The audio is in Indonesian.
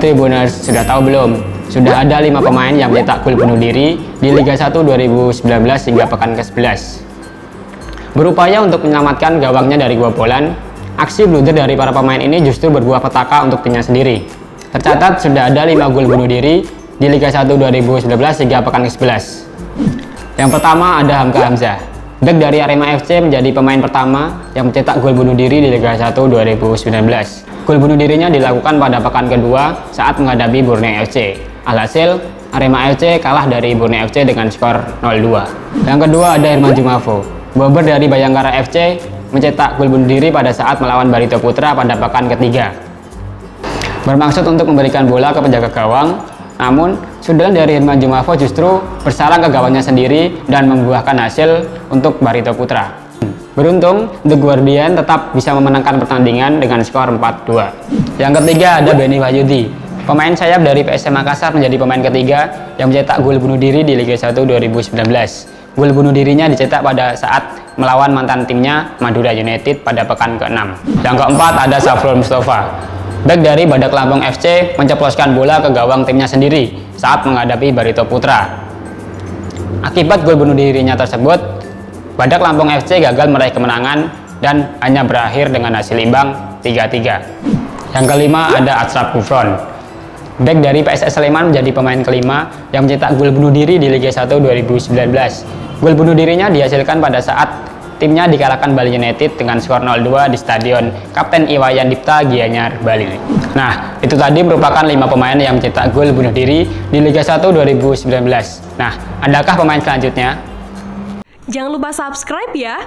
Tribuners, sudah tahu belum? Sudah ada lima pemain yang mencetak gol bunuh diri di Liga 1 2019 hingga pekan ke-11. Berupaya untuk menyelamatkan gawangnya dari kebobolan, aksi blunder dari para pemain ini justru berbuah petaka untuk timnya sendiri. Tercatat sudah ada lima gol bunuh diri di Liga 1 2019 hingga pekan ke-11. Yang pertama ada Hamka Hamzah. Bek dari Arema FC menjadi pemain pertama yang mencetak gol bunuh diri di Liga 1 2019. Gol bunuh dirinya dilakukan pada pekan kedua saat menghadapi Borneo FC. Alhasil, Arema FC kalah dari Borneo FC dengan skor 0-2. Yang kedua ada Herman Jumafo. Bober dari Bayangkara FC mencetak gol bunuh diri pada saat melawan Barito Putra pada pekan ketiga. Bermaksud untuk memberikan bola ke penjaga gawang, namun, sundulan dari Herman Jumafo justru bersarang ke gawangnya sendiri dan membuahkan hasil untuk Barito Putra. Beruntung, The Guardian tetap bisa memenangkan pertandingan dengan skor 4-2. Yang ketiga ada Benny Wahyudi. Pemain sayap dari PSM Makassar menjadi pemain ketiga yang mencetak gol bunuh diri di Liga 1 2019. Gol bunuh dirinya dicetak pada saat melawan mantan timnya Madura United pada pekan ke-6. Yang keempat ada Safrul Mustafa. Back dari Badak Lampung FC menceploskan bola ke gawang timnya sendiri saat menghadapi Barito Putra. Akibat gol bunuh dirinya tersebut, Badak Lampung FC gagal meraih kemenangan dan hanya berakhir dengan hasil imbang 3-3. Yang kelima ada Ashraf Gufron. Back dari PSS Sleman menjadi pemain kelima yang mencetak gol bunuh diri di Liga 1 2019. Gol bunuh dirinya dihasilkan pada saat timnya dikalahkan Bali United dengan skor 0-2 di Stadion Kapten Iwayan Dipta Gianyar, Bali. Nah, itu tadi merupakan lima pemain yang mencetak gol bunuh diri di Liga 1 2019. Nah, adakah pemain selanjutnya? Jangan lupa subscribe ya.